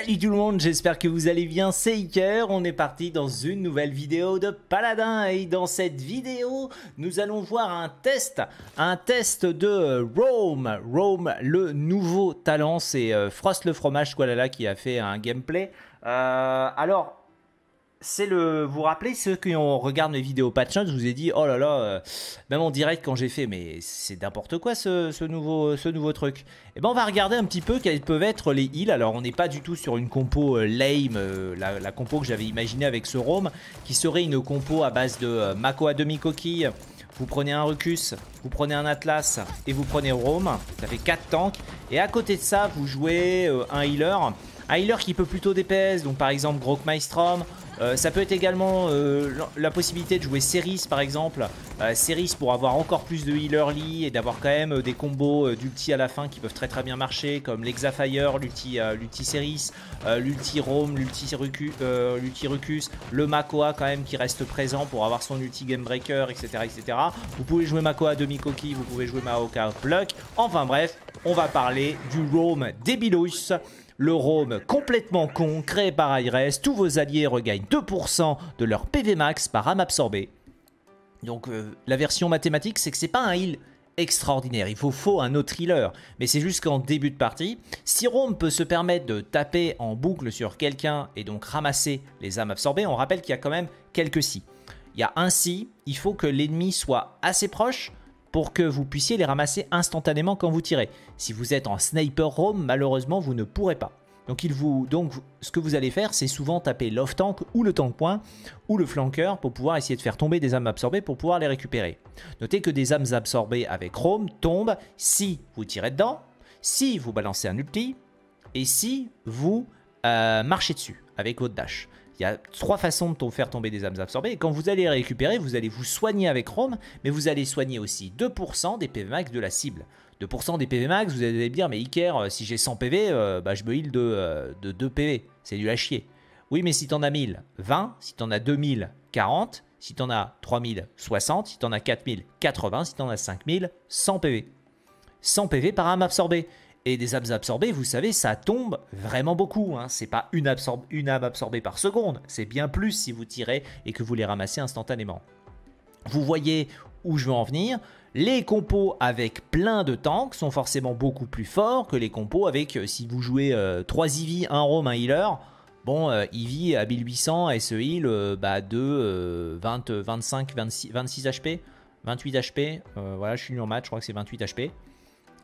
Salut tout le monde, j'espère que vous allez bien, c'est Iker, on est parti dans une nouvelle vidéo de Paladin et dans cette vidéo nous allons voir un test, un test de Rome, Rome le nouveau talent, c'est euh, Frost le fromage qui a fait un gameplay. Euh, alors c'est le. Vous vous rappelez, ceux qui ont regardé mes vidéos patch notes, je vous ai dit, oh là là, euh, même en direct quand j'ai fait, mais c'est n'importe quoi ce, nouveau, truc. Et eh ben on va regarder un petit peu quels peuvent être les heals. Alors on n'est pas du tout sur une compo euh, lame, euh, la, compo que j'avais imaginée avec ce Rome, qui serait une compo à base de Mako à demi-coquille. Vous prenez un Rucus, vous prenez un Atlas et vous prenez Rome. Ça fait 4 tanks. Et à côté de ça, vous jouez un healer. Un healer qui peut plutôt DPS, donc par exemple Grok Maestrom euh, ça peut être également euh, la possibilité de jouer Ceris par exemple. Euh, pour avoir encore plus de heal early et d'avoir quand même des combos d'ulti à la fin qui peuvent très très bien marcher comme l'Exafire, l'ulti Ceris, l'ulti Rome, l'ulti Rucus, le Makoa quand même qui reste présent pour avoir son ulti Game Breaker, etc. etc. Vous pouvez jouer Makoa demi-coquille, vous pouvez jouer Maoka Pluck. Enfin bref, on va parler du Rome Debilus le Rome complètement con, créé par IRES, tous vos alliés regagnent 2% de leur PV max par âme absorbée. Donc euh, la version mathématique, c'est que c'est pas un heal extraordinaire. Il faut, faut un autre healer. Mais c'est juste qu'en début de partie, si Rome peut se permettre de taper en boucle sur quelqu'un et donc ramasser les âmes absorbées, on rappelle qu'il y a quand même quelques si. Il y a un si, il faut que l'ennemi soit assez proche pour que vous puissiez les ramasser instantanément quand vous tirez. Si vous êtes en sniper roam, malheureusement, vous ne pourrez pas. Donc, ce que vous allez faire, c'est souvent taper l'off tank ou le tank point ou le flanker pour pouvoir essayer de faire tomber des âmes absorbées pour pouvoir les récupérer. Notez que des âmes absorbées avec roam tombent si vous tirez dedans, si vous balancez un ulti et si vous euh, marchez dessus avec votre dash. Il y a trois façons de faire tomber des âmes absorbées. Quand vous allez les récupérer, vous allez vous soigner avec Chrome, mais vous allez soigner aussi 2% des PV max de la cible. 2% des PV max, vous allez me dire, mais Iker, euh, si j'ai 100 PV, euh, bah, je me heal de, euh, de 2 PV. C'est du à chier. Oui, mais si t'en as 1000, 20. Si t'en as 2000, 40. Si t'en as 3000, 60. Si t'en as 4000, 80. Si t'en as 5000, 100 PV. 100 PV par âme absorbée. Et des âmes absorbées, vous savez, ça tombe vraiment beaucoup. Hein. C'est pas une, une âme absorbée par seconde, c'est bien plus si vous tirez et que vous les ramassez instantanément. Vous voyez où je veux en venir. Les compos avec plein de tanks sont forcément beaucoup plus forts que les compos avec, euh, si vous jouez 3 euh, Eevee, 1 Roam, 1 Healer, bon, euh, Eevee à 1800 et heal bah, de 20, 25, 26, 26 HP, 28 HP, voilà, je suis en match, je crois que c'est 28 HP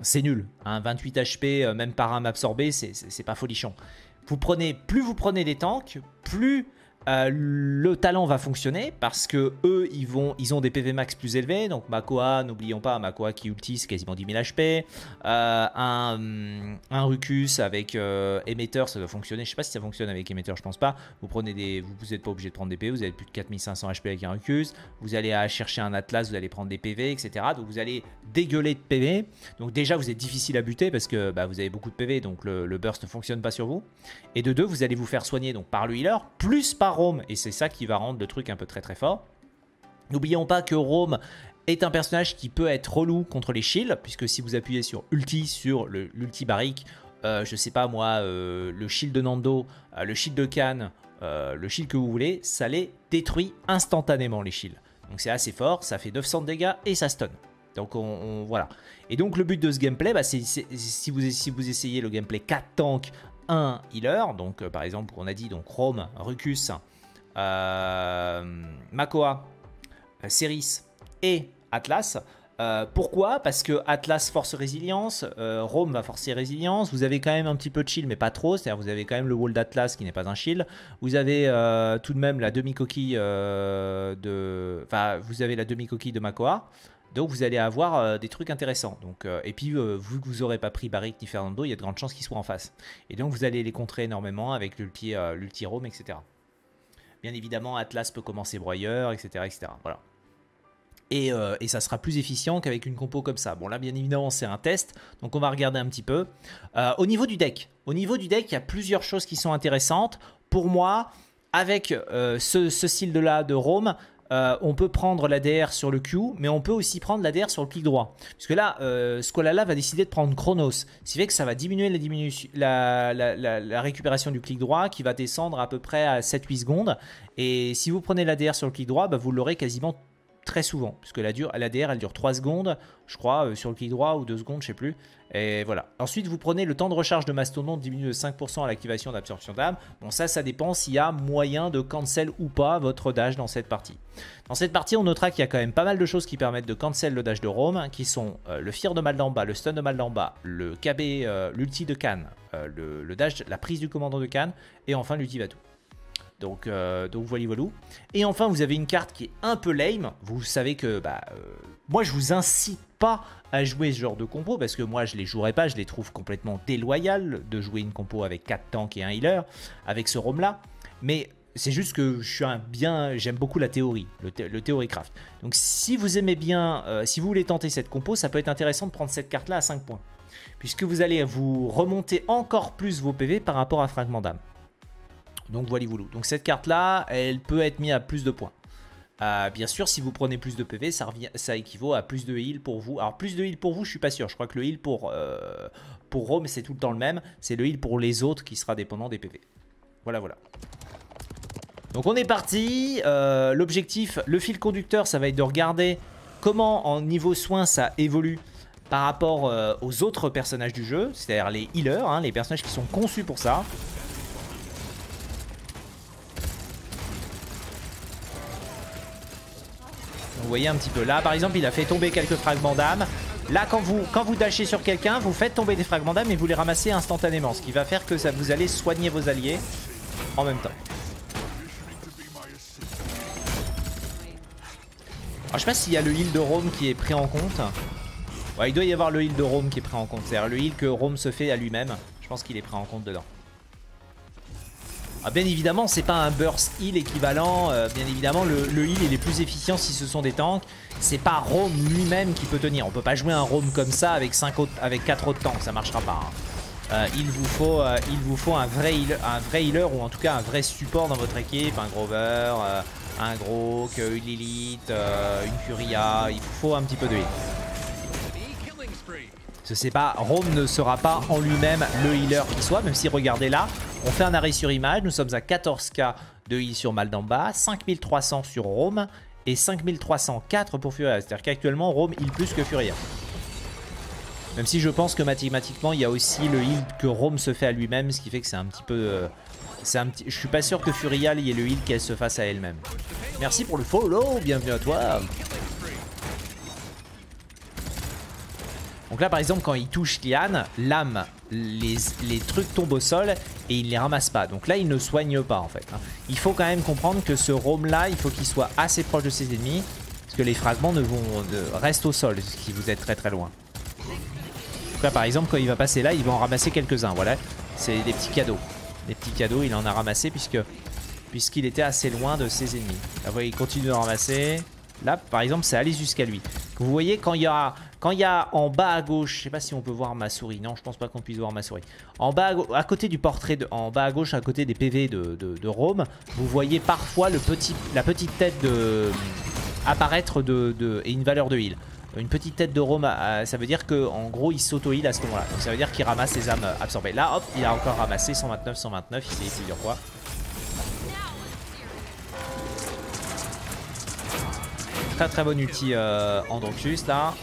c'est nul. 28 HP, même par âme absorbée, c'est pas folichon. Vous prenez, plus vous prenez des tanks, plus euh, le talent va fonctionner parce que eux ils vont ils ont des PV max plus élevés. Donc Makoa n'oublions pas Makoa qui ulti quasiment 10 000 HP un, un Rucus avec euh, émetteur ça doit fonctionner. Je sais pas si ça fonctionne avec émetteur je pense pas. Vous prenez des vous n'êtes pas obligé de prendre des PV vous avez plus de 4500 HP avec un Rucus. Vous allez à chercher un Atlas vous allez prendre des PV etc donc vous allez dégueuler de PV donc déjà vous êtes difficile à buter parce que bah, vous avez beaucoup de PV donc le, le burst ne fonctionne pas sur vous. Et de deux vous allez vous faire soigner donc par le healer plus par Rome, et c'est ça qui va rendre le truc un peu très très fort. N'oublions pas que Rome est un personnage qui peut être relou contre les shields, puisque si vous appuyez sur ulti, sur l'ulti barrique, euh, je sais pas moi, euh, le shield de Nando, euh, le shield de Khan, le shield que vous voulez, ça les détruit instantanément les shields. Donc c'est assez fort, ça fait 900 de dégâts et ça stun. Donc on, voilà. Et donc le but de ce gameplay, bah, c'est si vous, essayez le gameplay 4 tanks un healer, donc euh, par exemple on a dit donc Rome, Rucus, euh, Makoa, euh, Ceris et Atlas. pourquoi? Parce que Atlas force résilience, Rome va forcer résilience, vous avez quand même un petit peu de shield mais pas trop, c'est-à-dire vous avez quand même le wall d'Atlas qui n'est pas un shield, vous avez tout de même la demi-coquille de... Enfin, vous avez la demi-coquille de Makoa, donc vous allez avoir euh, des trucs intéressants. Donc, euh, et puis, euh, vu que vous n'aurez pas pris Barrick ni Fernando, il y a de grandes chances qu'ils soient en face. Et donc vous allez les contrer énormément avec l'ulti Rome, etc. Bien évidemment, Atlas peut commencer broyeur, etc. etc. Voilà. Et, et, ça sera plus efficient qu'avec une compo comme ça. Bon là bien évidemment c'est un test, donc on va regarder un petit peu. au niveau du deck, au niveau du deck il y a plusieurs choses qui sont intéressantes. Pour moi, avec ce, ce style de là de Rome, euh, on peut prendre l'ADR sur le Q, mais on peut aussi prendre l'ADR sur le clic droit. Puisque là, euh, va décider de prendre Chronos. Ce qui fait que ça va diminuer la, la, récupération du clic droit qui va descendre à peu près à 7-8 secondes. Et si vous prenez l'ADR sur le clic droit, bah, vous l'aurez quasiment très souvent. Puisque l'ADR, elle dure 3 secondes, je crois, euh, sur le clic droit, ou 2 secondes, je sais plus. Et voilà. Ensuite, vous prenez le temps de recharge de Mastodon diminue de 5% à l'activation d'absorption d'âme. Bon, ça, ça dépend s'il y a moyen de cancel ou pas votre dash dans cette partie. Dans cette partie, on notera qu'il y a quand même pas mal de choses qui permettent de cancel le dash de Rome, qui sont euh, le Fear de mal d'en bas, le Stun de mal d'en bas, le KB, euh, l'ulti de Cannes, le, dash, la prise du commandant de Cannes, et enfin l'ulti Vatou. Donc, euh, donc voilà, voilà. Et enfin, vous avez une carte qui est un peu lame. Vous savez que bah, euh, moi, je vous incite pas à jouer ce genre de compo parce que moi, je les jouerai pas. Je les trouve complètement déloyales de jouer une compo avec 4 tanks et un healer avec ce ROM là. Mais c'est juste que je suis bien, j'aime beaucoup la théorie, le, craft. Donc si vous aimez bien, euh, si vous voulez tenter cette compo, ça peut être intéressant de prendre cette carte là à 5 points. Puisque vous allez vous remonter encore plus vos PV par rapport à Fragment d'âme. Donc voilà, Donc cette carte-là, elle peut être mise à plus de points. Euh, bien sûr, si vous prenez plus de PV, ça équivaut à plus de heal pour vous. Alors plus de heal pour vous, je suis pas sûr. Je crois que le heal pour, euh, pour Rome, c'est tout le temps le même. C'est le heal pour les autres qui sera dépendant des PV. Voilà, voilà. Donc on est parti. Euh, l'objectif, le fil conducteur, ça va être de regarder comment en niveau soins ça évolue par rapport aux autres personnages du jeu. C'est-à-dire les healers, hein, les personnages qui sont conçus pour ça. Vous voyez un petit peu là, par exemple, il a fait tomber quelques fragments d'âme. Là, quand vous, quand vous dashez sur quelqu'un, vous faites tomber des fragments d'âme et vous les ramassez instantanément. Ce qui va faire que ça, vous allez soigner vos alliés en même temps. Alors, je sais pas s'il y a le heal de Rome qui est pris en compte. Ouais, il doit y avoir le heal de Rome qui est pris en compte. C'est-à-dire le heal que Rome se fait à lui-même. Je pense qu'il est pris en compte dedans. Ah, bien évidemment, c'est pas un burst heal équivalent. Euh, bien évidemment, le, heal est plus efficient si ce sont des tanks. C'est pas Rome lui-même qui peut tenir. On peut pas jouer un Rome comme ça avec, 5 autres, avec 4 autres tanks, ça marchera pas. Hein. Euh, il, vous faut, euh, un vrai healer ou en tout cas un vrai support dans votre équipe. Un Grover, un Grok, une Lilith, une Furia. Il vous faut un petit peu de heal. Je sais pas, Rome ne sera pas en lui-même le healer qui soit, même si regardez là, on fait un arrêt sur image, nous sommes à 14k de heal sur Maldamba, 5300 sur Rome et 5304 pour Furia. C'est-à-dire qu'actuellement Rome heal plus que Furia. Même si je pense que mathématiquement il y a aussi le heal que Rome se fait à lui-même, ce qui fait que c'est un petit peu... Euh, un. Je suis pas sûr que Furia y ait le heal qu'elle se fasse à elle-même. Merci pour le follow, bienvenue à toi. Donc là par exemple quand il touche Liane, l'âme, les, trucs tombent au sol et il ne les ramasse pas. Donc là il ne soigne pas en fait. Hein. Il faut quand même comprendre que ce roam là, il faut qu'il soit assez proche de ses ennemis. Parce que les fragments ne vont restent au sol si vous êtes très très loin. Donc là par exemple quand il va passer là, il va en ramasser quelques-uns. Voilà, c'est des petits cadeaux. Des petits cadeaux, il en a ramassé puisque puisqu'il était assez loin de ses ennemis. Là vous voyez, il continue de ramasser. Là par exemple c'est aller jusqu'à lui. Vous voyez quand il y aura quand il y a en bas à gauche, je sais pas si on peut voir ma souris, non je pense pas qu'on puisse voir ma souris. En bas à, côté du portrait, de, en bas à gauche, à côté des PV de, Rome, vous voyez parfois la petite tête de apparaître de, et une valeur de heal. Une petite tête de Rome, euh, ça veut dire que en gros il s'auto-heal à ce moment-là. Donc ça veut dire qu'il ramasse les âmes absorbées. Là hop, il a encore ramassé 129, 129, il s'est essayé plusieurs fois. Très très bon ulti euh, Androxus là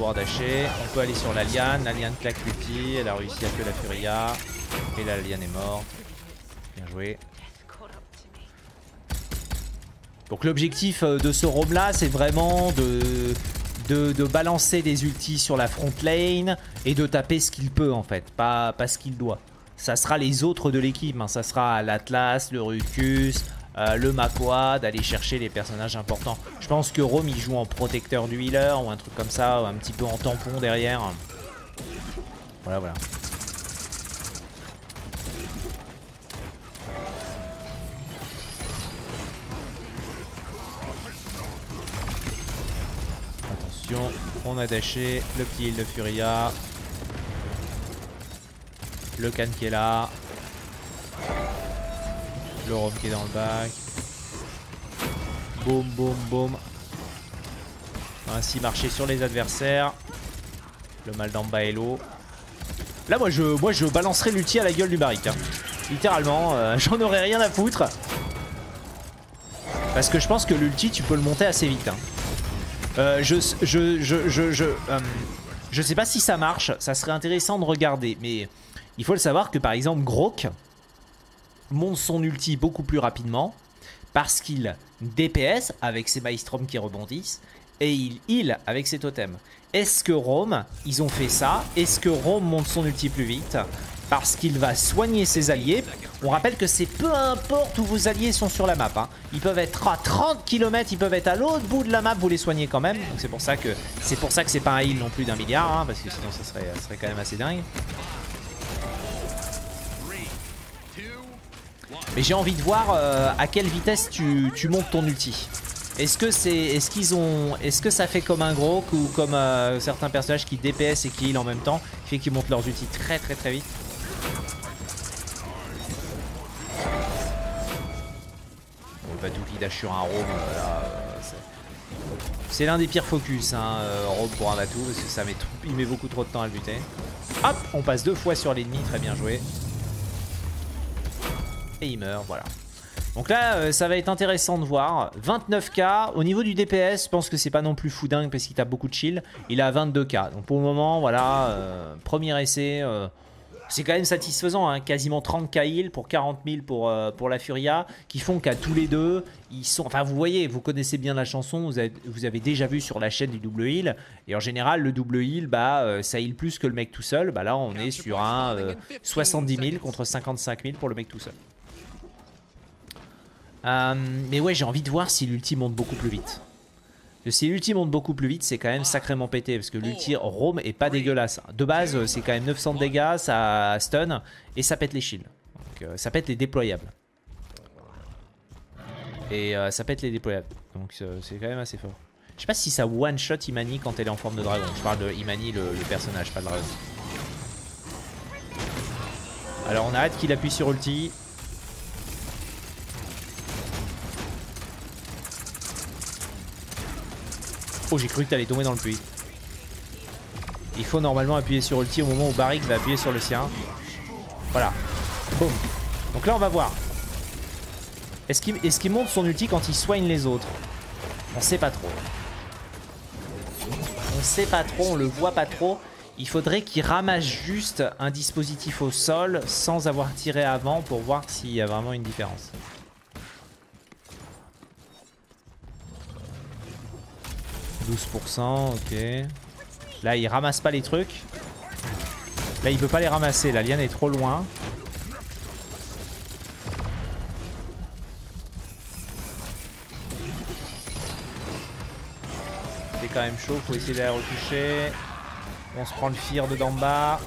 On peut aller sur la liane. La liane claque l'ulti. Elle a réussi à que la Furia. Et la liane est morte. Bien joué. Donc l'objectif euh, de ce roam là, c'est vraiment de, de, balancer des ultis sur la front lane et de taper ce qu'il peut en fait, pas, pas ce qu'il doit. Ça sera les autres de l'équipe, hein. ça sera l'Atlas, le Rucus, euh, le Makwa, d'aller chercher les personnages importants. Je pense que Rome il joue en protecteur du healer ou un truc comme ça, un petit peu en tampon derrière. Voilà, voilà. Attention, on a dashé le petit heal de Furia. Le can qui est là. Le Rome qui est dans le bac. boum, boum, boum. Ainsi marcher sur les adversaires. Le mal d'Amba est l'eau. Là, moi je, moi, je balancerai l'ulti à la gueule du barrique. Hein. Littéralement, euh, j'en aurais rien à foutre. Parce que je pense que l'ulti, tu peux le monter assez vite. Hein. Euh, je, euh, je sais pas si ça marche. Ça serait intéressant de regarder. Mais il faut le savoir que par exemple, Grok monte son ulti beaucoup plus rapidement. Parce qu'il DPS avec ses Maelstrom qui rebondissent. Et il heal avec ses totems. Est-ce que Rome, ils ont fait ça? Est-ce que Rome monte son ulti plus vite? Parce qu'il va soigner ses alliés. On rappelle que c'est peu importe où vos alliés sont sur la map. Hein. Ils peuvent être à 30 km, ils peuvent être à l'autre bout de la map, vous les soignez quand même. c'est pour ça que c'est pour ça que c'est pas un heal non plus d'un milliard, hein, parce que sinon ça serait, ça serait quand même assez dingue. Mais j'ai envie de voir euh, à quelle vitesse tu, montes ton ulti. Est-ce que c'est, est-ce qu'ils ont, est-ce que ça fait comme un gros ou comme euh, certains personnages qui DPS et qui heal en même temps, qui fait qu'ils montent leurs outils très très très vite. Bon, le qui dash sur un roam, euh, c'est l'un des pires focus, hein, euh, roam pour un Batou, parce que ça met, il met beaucoup trop de temps à le buter. Hop, on passe deux fois sur l'ennemi, très bien joué. Et il meurt, voilà. Donc là, euh, ça va être intéressant de voir. 29k. Au niveau du DPS, je pense que c'est pas non plus fou dingue parce qu'il tape beaucoup de shield. Il a 22k. Donc pour le moment, voilà, euh, premier essai. Euh, c'est quand même satisfaisant, hein. quasiment 30k heal pour 40 000 pour, pour la Furia, qui font qu'à tous les deux, ils sont... Enfin, vous voyez, vous connaissez bien la chanson, vous avez, vous avez déjà vu sur la chaîne du double heal, et en général, le double heal, bah, ça heal plus que le mec tout seul. Bah là, on est sur un 70 000 contre 55 000 pour le mec tout seul. Euh, mais ouais, j'ai envie de voir si l'ulti monte beaucoup plus vite. si l'ulti monte beaucoup plus vite, c'est quand même sacrément pété. Parce que l'ulti Rome est pas dégueulasse. De base, c'est quand même 900 de dégâts, ça stun et ça pète les shields. Donc euh, ça pète les déployables. Et euh, ça pète les déployables. Donc c'est quand même assez fort. Je sais pas si ça one shot Imani quand elle est en forme de dragon. Je parle de Imani le, le personnage, pas le dragon. Alors on arrête qu'il appuie sur ulti. Oh, j'ai cru que t'allais tomber dans le puits. Il faut normalement appuyer sur ulti au moment où Barrick va appuyer sur le sien. Voilà. Donc là, on va voir. Est-ce qu'il monte son ulti quand il soigne les autres? On sait pas trop. On sait pas trop, on le voit pas trop. Il faudrait qu'il ramasse juste un dispositif au sol sans avoir tiré avant pour voir s'il y a vraiment une différence. 12%, ok. Là, il ramasse pas les trucs. Là, il peut pas les ramasser. La liane est trop loin. C'est quand même chaud. Faut essayer d'aller retoucher. On se prend le fire de d'en bas.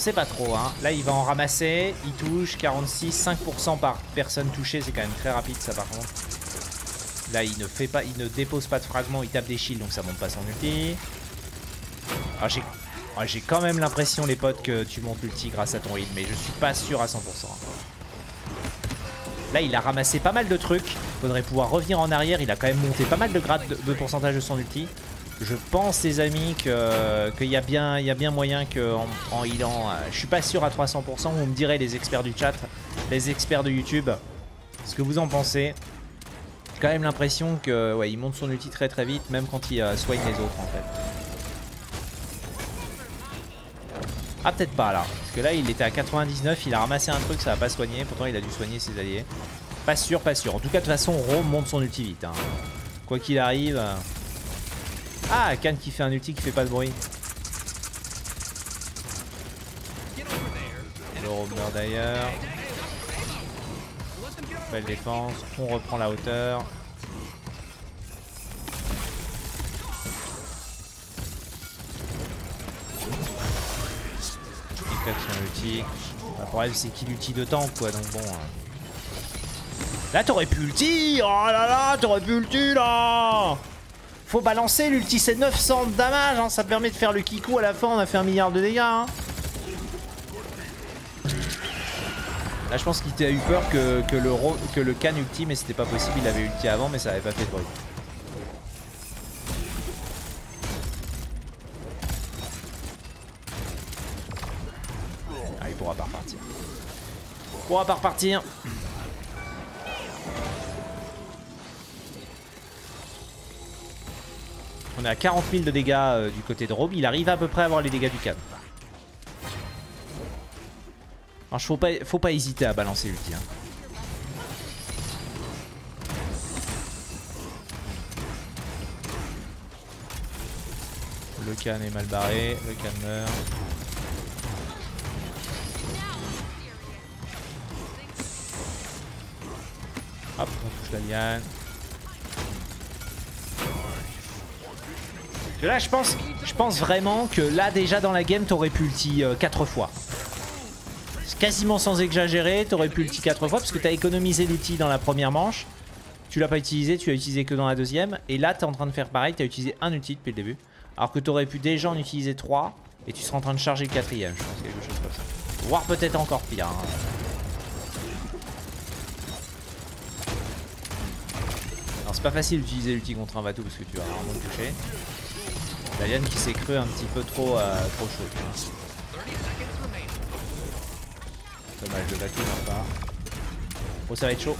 Sait pas trop, hein. Là, il va en ramasser. Il touche 46, 5% par personne touchée. C'est quand même très rapide, ça, par contre. Là, il ne fait pas, il ne dépose pas de fragments. Il tape des shields, donc ça monte pas son ulti. Ah, ah, j'ai quand même l'impression, les potes, que tu montes l'ulti grâce à ton heal. Mais je suis pas sûr à 100%. Là, il a ramassé pas mal de trucs. Faudrait pouvoir revenir en arrière. Il a quand même monté pas mal de grade de pourcentage de son ulti. Je pense, les amis, qu'il y, a bien, y a bien moyen qu'en en healant, euh, je suis pas sûr à 300%, vous me direz les experts du chat, les experts de YouTube, ce que vous en pensez. J'ai quand même l'impression que ouais, il monte son ulti très très vite, même quand il euh, soigne les autres en fait. Ah peut-être pas là, parce que là il était à 99, il a ramassé un truc, ça va pas soigner, pourtant il a dû soigner ses alliés. Pas sûr, pas sûr. En tout cas de toute façon Rome monte son ulti vite. Hein. Quoi qu'il arrive... Euh, ah, Khan qui fait un ulti qui fait pas de bruit. Le meurt d'ailleurs. Belle défense. On reprend la hauteur. Il cut son ulti. Le problème c'est qu'il ulti de temps quoi donc bon. Hein. Là t'aurais pu ulti Oh là là t'aurais pu ulti là faut balancer, l'ulti c'est 900 de damage, hein, ça permet de faire le kikou à la fin, on a fait un milliard de dégâts. Hein. Là je pense qu'il a eu peur que, que le, que le can ulti mais c'était pas possible, il avait ulti avant mais ça avait pas fait de bruit. Ah il pourra pas repartir. Il pourra pas repartir. On est à 40 000 de dégâts euh, du côté de Rob. Il arrive à peu près à avoir les dégâts du can. Alors, faut pas, faut pas hésiter à balancer l'ulti. Hein. Le can est mal barré, le can meurt. Hop, on touche la liane. Là, je pense, je pense vraiment que là, déjà dans la game, t'aurais pu ulti 4 euh, fois. Quasiment sans exagérer, t'aurais pu ulti 4 fois parce que t'as économisé l'outil dans la première manche. Tu l'as pas utilisé, tu l'as utilisé que dans la deuxième. Et là, t'es en train de faire pareil, t'as utilisé un ulti depuis le début. Alors que t'aurais pu déjà en utiliser 3 et tu seras en train de charger le quatrième. Je pense quelque chose comme ça. Voire peut-être encore pire. Hein. Alors c'est pas facile d'utiliser l'ulti contre un bateau parce que tu vas rarement le toucher. L'alien qui s'est cru un petit peu trop, euh, chaud. Dommage, le bateau n'a pas. Oh, ça va être chaud.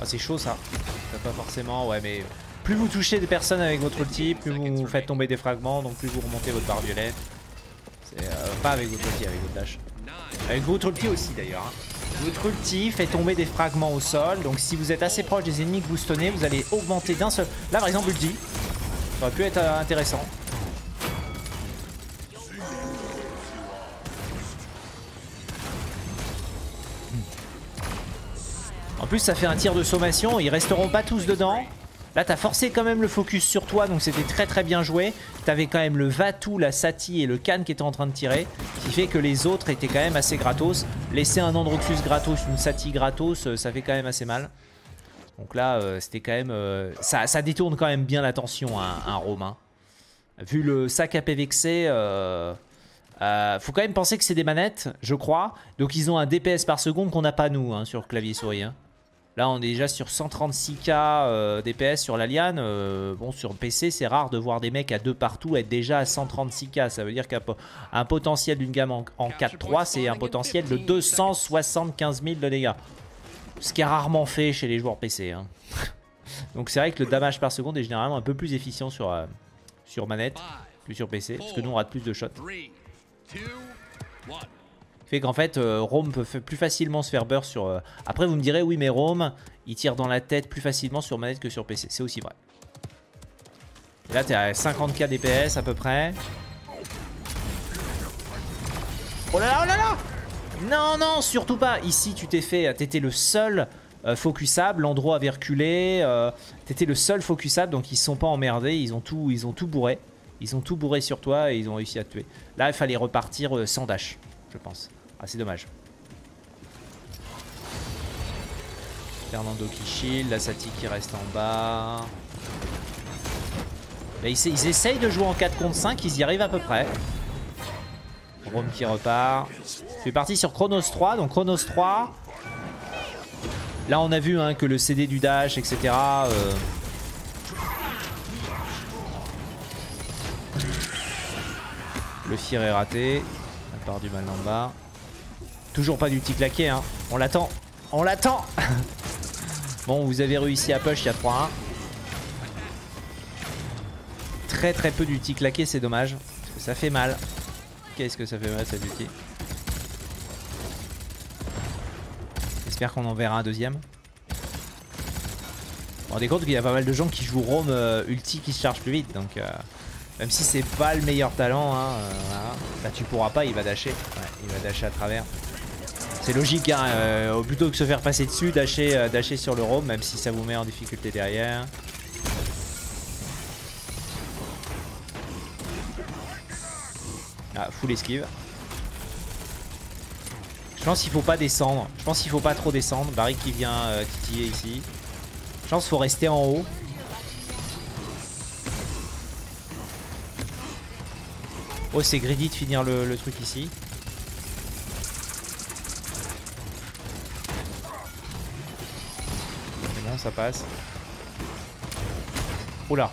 Oh, c'est chaud ça. Pas forcément, ouais, mais plus vous touchez des personnes avec votre ulti, plus vous faites tomber des fragments, donc plus vous remontez votre barre violette. C'est euh, pas avec votre ulti, avec votre dash. Avec votre ulti aussi d'ailleurs. Hein. Votre ulti fait tomber des fragments au sol. Donc si vous êtes assez proche des ennemis que vous stonnez, vous allez augmenter d'un seul. Là par exemple ulti. Ça aurait pu être euh, intéressant. En plus ça fait un tir de sommation. Ils resteront pas tous dedans. Là, t'as forcé quand même le focus sur toi, donc c'était très très bien joué. T'avais quand même le Vatou, la Sati et le Khan qui étaient en train de tirer, ce qui fait que les autres étaient quand même assez gratos. Laisser un Androxus gratos, une Sati gratos, euh, ça fait quand même assez mal. Donc là, euh, c'était quand même... Euh, ça, détourne quand même bien l'attention à, un Romain. Vu le sac à PVXC... faut quand même penser que c'est des manettes, je crois. Donc ils ont un DPS par seconde qu'on n'a pas nous hein, sur clavier souris. Hein. Là, on est déjà sur 136k euh, DPS sur la liane. Euh, bon, sur PC, c'est rare de voir des mecs à deux partout être déjà à 136k. Ça veut dire qu'un potentiel d'une gamme en, 4-3, c'est un potentiel de 275 000 de dégâts. Ce qui est rarement fait chez les joueurs PC. Hein. Donc c'est vrai que le damage par seconde est généralement un peu plus efficient sur, euh, sur manette que sur PC. Parce que nous, on rate plus de shots fait qu'en fait euh, Rome peut plus facilement se faire burst sur... Euh, après vous me direz oui mais Rome il tire dans la tête plus facilement sur manette que sur PC. C'est aussi vrai. là t'es à 50k DPS à peu près. Oh là là oh là là Non non surtout pas Ici tu t'es fait... T'étais le seul euh, focusable, l'endroit avait reculé. T'étais le seul focusable donc ils se sont pas emmerdés. Ils ont tout, ils ont tout bourré. Ils ont tout bourré sur toi et ils ont réussi à te tuer. Là il fallait repartir sans dash je pense. Ah, c'est dommage. Fernando qui shield, la Sati qui reste en bas. ils, essayent de jouer en 4 contre 5, ils y arrivent à peu près. Rome qui repart. Je suis parti sur Chronos 3, donc Chronos 3. Là on a vu hein, que le CD du dash, etc. Euh, le fir est raté. La part du mal en bas. Toujours pas d'ulti claqué, hein. On l'attend. On l'attend Bon, vous avez réussi à push, il y a 3-1. Très très peu d'ulti claqué, c'est dommage. Parce que ça fait mal. Qu'est-ce que ça fait mal cette ulti J'espère qu'on en verra un deuxième. Vous vous rendez compte qu'il y a pas mal de gens qui jouent Rome euh, ulti qui se charge plus vite. Donc euh, même si c'est pas le meilleur talent, hein, euh, là tu pourras pas, il va dasher. Ouais, il va dasher à travers. C'est logique, hein, euh, plutôt que se faire passer dessus, dasher, euh, sur le roam, même si ça vous met en difficulté derrière. Ah, full esquive. Je pense qu'il faut pas descendre. Je pense qu'il faut pas trop descendre. Barry qui vient euh, titiller ici. Je pense qu'il faut rester en haut. Oh, c'est greedy de finir le truc ici. Ça passe. Oula.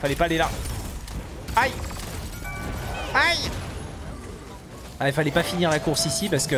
Fallait pas aller là. Aïe Aïe ah, fallait pas finir la course ici parce que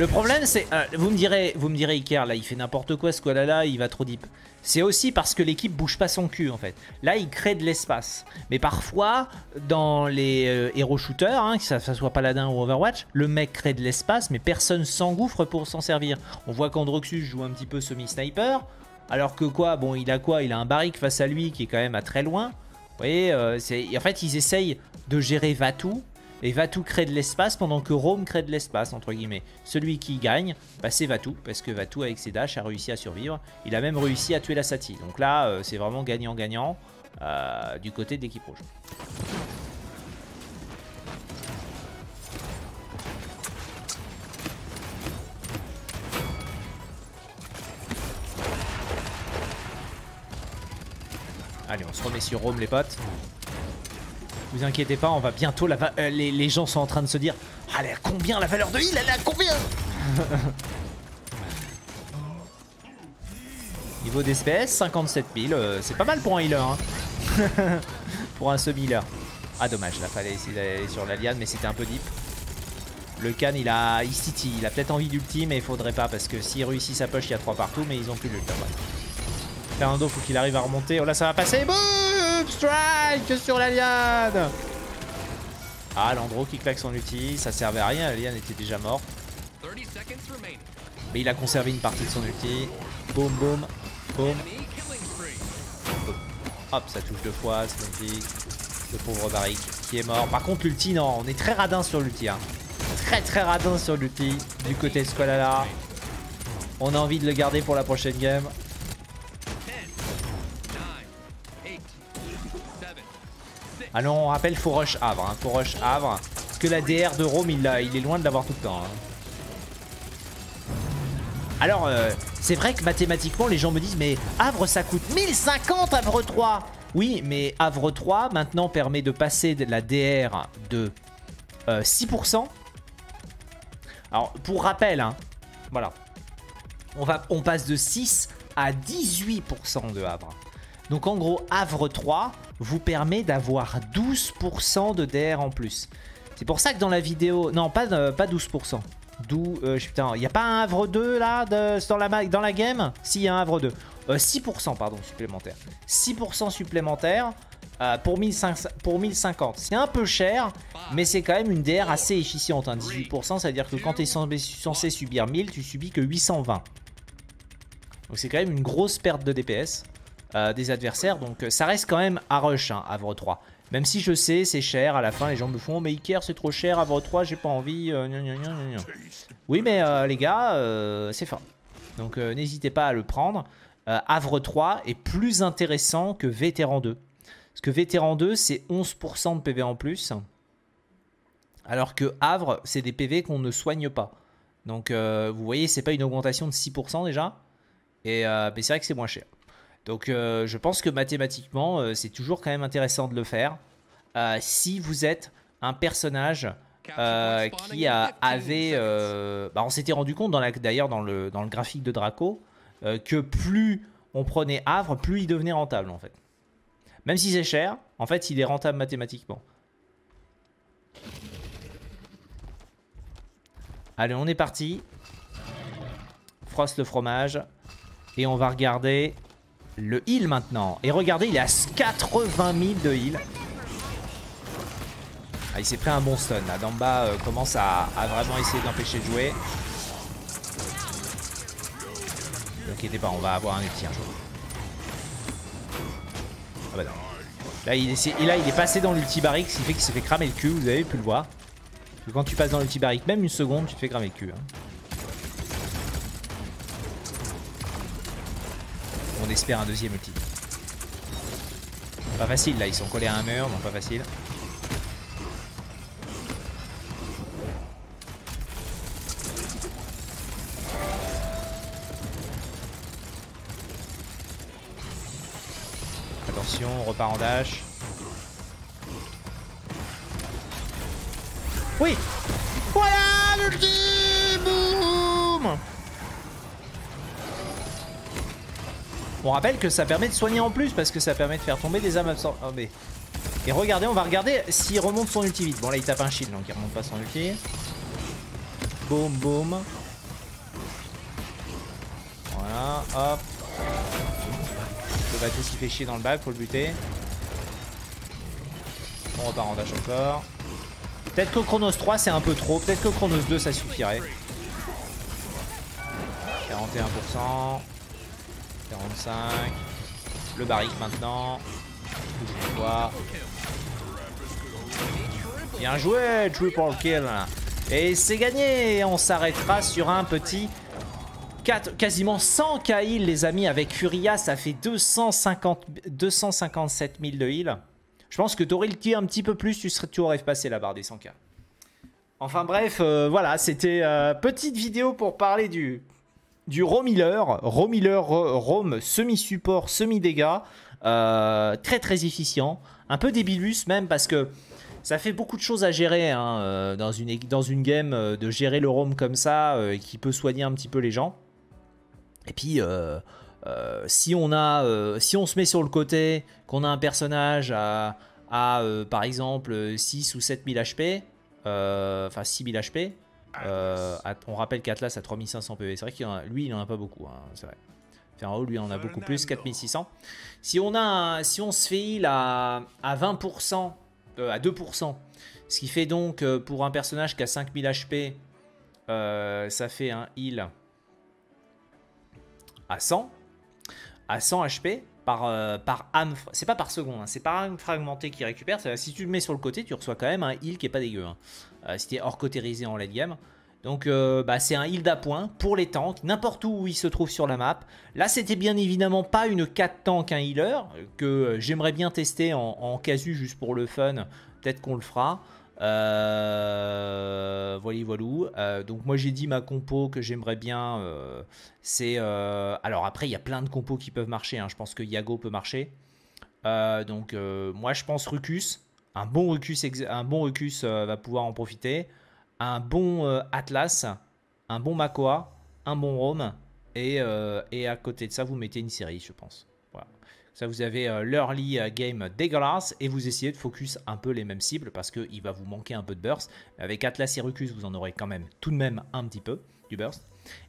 le problème c'est, euh, vous me direz, vous me direz Iker là il fait n'importe quoi ce là là, il va trop deep. C'est aussi parce que l'équipe bouge pas son cul en fait. Là il crée de l'espace. Mais parfois dans les euh, hero shooters, hein, que ça, soit Paladin ou Overwatch, le mec crée de l'espace mais personne s'engouffre pour s'en servir. On voit qu'Androxus joue un petit peu semi-sniper. Alors que quoi, bon il a quoi Il a un barrique face à lui qui est quand même à très loin. Vous voyez, euh, en fait ils essayent de gérer Vatou et Vatou crée de l'espace pendant que Rome crée de l'espace, entre guillemets. Celui qui gagne, bah, c'est Vatou, parce que Vatou, avec ses dash, a réussi à survivre. Il a même réussi à tuer la Sati. Donc là, euh, c'est vraiment gagnant-gagnant euh, du côté de l'équipe rouge. Se remet sur Rome, les potes. Vous inquiétez pas, on va bientôt... La euh, les, gens sont en train de se dire ah, à combien la valeur de heal Elle est à combien? Niveau d'SPS, 57 000. c'est pas mal pour un healer. Hein. pour un semi-healer. Ah dommage, là fallait essayer d'aller sur la liane, mais c'était un peu deep. Le Khan, il a il, il a peut-être envie d'ulti, mais il faudrait pas, parce que s'il réussit sa poche, il y a 3 partout, mais ils ont plus le temps. Fernando, faut qu'il arrive à remonter. Oh là, ça va passer. Boom Strike sur la liane Ah, Landro qui claque son ulti. Ça servait à rien, la liane était déjà morte. Mais il a conservé une partie de son ulti. Boum, boum, boum. Hop, ça touche deux fois, c'est Le pauvre Barik qui est mort. Par contre, l'ulti, non, on est très radin sur l'ulti. Hein. Très très radin sur l'ulti du côté de Squalala. On a envie de le garder pour la prochaine game. Alors on rappelle, faut Havre. Hein. Havre. Parce que la DR de Rome, il, est loin de l'avoir tout le temps. Hein. Alors, euh, c'est vrai que mathématiquement, les gens me disent, mais Havre, ça coûte 1050 Havre 3 Oui, mais Havre 3, maintenant, permet de passer de la DR de 6%. Euh, Alors, pour rappel, hein, voilà. On, on passe de 6 à 18% de Havre. Donc en gros, Havre 3 vous permet d'avoir 12% de DR en plus. C'est pour ça que dans la vidéo... Non, pas, euh, pas 12%. D'où... Euh, putain, il a pas un Havre 2 là dans, la, game? Si, il y a un Havre 2. 6% euh, pardon, supplémentaire. 6% supplémentaire pour, 1500, pour 1050. C'est un peu cher, mais c'est quand même une DR assez efficiente. 18%, hein. c'est-à-dire que quand tu es censé subir 1000, tu subis que 820. Donc c'est quand même une grosse perte de DPS. Euh, des adversaires. Donc euh, ça reste quand même à rush, hein, Havre 3. Même si je sais, c'est cher, à la fin les gens me font mais Iker c'est trop cher, Havre 3 j'ai pas envie. Euh, oui mais les gars, c'est fort. Donc n'hésitez pas à le prendre. Havre 3 est plus intéressant que Vétéran 2. Parce que Vétéran 2 c'est 11% de PV en plus. Alors que Havre c'est des PV qu'on ne soigne pas. Donc vous voyez c'est pas une augmentation de 6% déjà. Et c'est vrai que c'est moins cher. Donc euh, je pense que mathématiquement, euh, c'est toujours quand même intéressant de le faire. Euh, si vous êtes un personnage qui avait... Bah, on s'était rendu compte d'ailleurs dans, le, dans le graphique de Draco que plus on prenait Havre, plus il devenait rentable en fait. Même si c'est cher, en fait il est rentable mathématiquement. Allez, on est parti. Frost le fromage. Et on va regarder le heal maintenant. Et regardez, il est à 80 000 de heal. Ah, il s'est pris un bon stun. Là, Damba euh, commence à, vraiment essayer d'empêcher de jouer. Ne inquiétez pas, on va avoir un ulti un jour. Ah bah non. Là il, est, passé dans l'ulti barrique, ce qui fait qu'il s'est fait cramer le cul, vous avez pu le voir. quand tu passes dans l'ulti barrique, même une seconde, tu te fais cramer le cul. Hein. On espère un deuxième ulti. Pas facile là, ils sont collés à un mur, donc pas facile. Attention, on repart en dash. Oui On rappelle que ça permet de soigner en plus parce que ça permet de faire tomber des âmes absorbantes. Oh, mais... Et regardez, on va regarder s'il remonte son ulti vite. Bon là il tape un shield donc il remonte pas son ulti. Boum boum. Voilà, hop. Le bateau qui fait chier dans le bac, faut le buter. On repart en dash encore. Peut-être que Chronos 3 c'est un peu trop, peut-être que Chronos 2 ça suffirait. 41%. 45. Le barrique maintenant. Bien joué, triple kill. Et c'est gagné. On s'arrêtera sur un petit 4, quasiment 100 k heal, les amis. Avec Furia, ça fait 250, 257 000 de heal. Je pense que t'aurais le tir un petit peu plus, tu, serais, tu aurais passé la barre des 100k. Enfin bref, euh, voilà, c'était euh, petite vidéo pour parler du, du Romiller, Romiller Rome semi-support, semi-dégâts, euh, très très efficient, un peu débilus même parce que ça fait beaucoup de choses à gérer hein, euh, dans, une, dans game, euh, de gérer le Rome comme ça, qui peut soigner un petit peu les gens. Et puis, si, on a, si on se met sur le côté, qu'on a un personnage à, à par exemple 6 ou 7000 HP, enfin 6000 HP, euh, on rappelle qu'Atlas a 3500 PV. C'est vrai qu'il lui, il en a pas beaucoup. Hein, c'est vrai. Lui, en a beaucoup plus, 4600. Si on, a si on se fait heal à, 20%, euh, à 2%, ce qui fait donc euh, pour un personnage qui a 5000 HP, ça fait un heal à 100. À 100 HP par, par âme. C'est pas par seconde, hein, c'est par âme fragmentée qui récupère. Si tu le mets sur le côté, tu reçois quand même un heal qui est pas dégueu. Hein. Euh, c'était hors cotérisé en late game. Donc euh, bah, c'est un heal d'appoint pour les tanks, n'importe où il se trouve sur la map. Là c'était bien évidemment pas une 4 tank, un healer, que j'aimerais bien tester en, casu juste pour le fun. Peut-être qu'on le fera. Euh, voilà, voilà. donc moi j'ai dit ma compo que j'aimerais bien. c'est alors après il y a plein de compos qui peuvent marcher. Hein. Je pense que Yago peut marcher. donc moi je pense Rucus. Un bon Rucus, un bon Rucus euh, va pouvoir en profiter. Un bon euh, Atlas, un bon Makoa, un bon Rome. Et, euh, et, à côté de ça, vous mettez une série, je pense. Ça, vous avez l'early game dégueulasse et vous essayez de focus un peu les mêmes cibles parce qu'il va vous manquer un peu de burst. Avec Atlas et Rucus, vous en aurez quand même tout de même un petit peu du burst.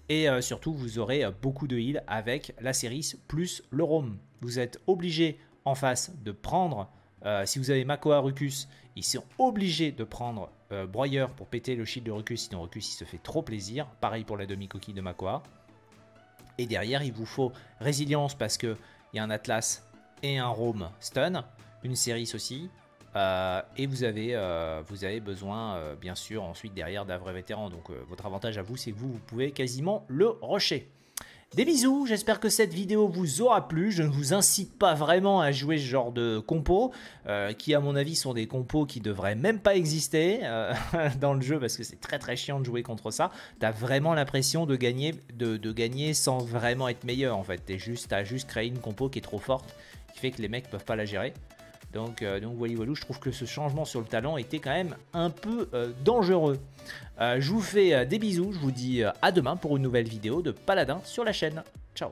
Et surtout, vous aurez beaucoup de heal avec la série plus le Rome. Vous êtes obligé en face de prendre euh, si vous avez Makoa Rucus, ils sont obligés de prendre euh, Broyeur pour péter le shield de Rucus, sinon Rucus il se fait trop plaisir. Pareil pour la demi-coquille de Makoa. Et derrière, il vous faut Résilience parce qu'il y a un Atlas et un Rome Stun, une série aussi. Euh, et vous avez, vous avez besoin, bien sûr, ensuite derrière d'un vrai vétéran. Donc votre avantage à vous, c'est que vous, vous pouvez quasiment le rusher. Des bisous, j'espère que cette vidéo vous aura plu. Je ne vous incite pas vraiment à jouer ce genre de compos, euh, qui à mon avis sont des compos qui devraient même pas exister euh, dans le jeu, parce que c'est très très chiant de jouer contre ça. T'as vraiment l'impression de gagner, de, gagner sans vraiment être meilleur en fait. T'as juste, juste créé une compo qui est trop forte, qui fait que les mecs peuvent pas la gérer. Donc, euh, donc je trouve que ce changement sur le talent était quand même un peu euh, dangereux. Euh, je vous fais des bisous, je vous dis à demain pour une nouvelle vidéo de Paladin sur la chaîne. Ciao